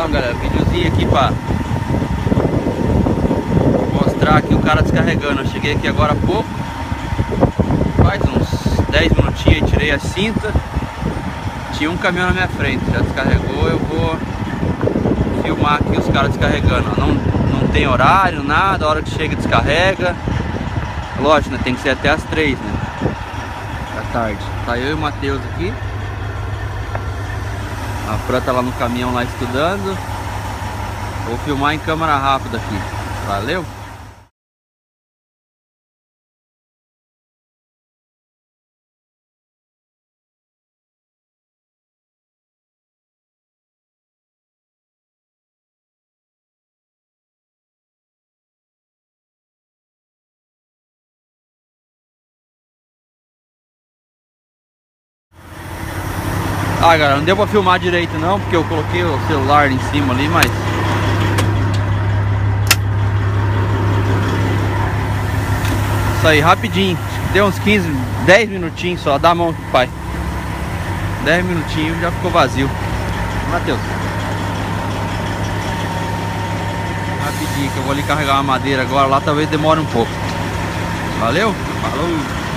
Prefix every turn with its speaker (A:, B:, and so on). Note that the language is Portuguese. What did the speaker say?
A: Então galera, videozinho aqui pra mostrar aqui o cara descarregando. Eu cheguei aqui agora há pouco, faz uns 10 minutinhos, tirei a cinta. Tinha um caminhão na minha frente, já descarregou, eu vou filmar aqui os caras descarregando. Não, não tem horário, nada, a hora que chega descarrega. Lógico, né? Tem que ser até as 3, né? Da tarde. Tá eu e o Matheus aqui. A Fran tá lá no caminhão lá estudando. Vou filmar em câmera rápida aqui. Valeu? Ah, galera, não deu pra filmar direito não, porque eu coloquei o celular em cima ali, mas... Isso aí, rapidinho. Deu uns 15, 10 minutinhos só. Dá a mão pai. 10 minutinhos já ficou vazio. Matheus. Rapidinho, que eu vou ali carregar uma madeira agora. Lá talvez demore um pouco. Valeu? Falou!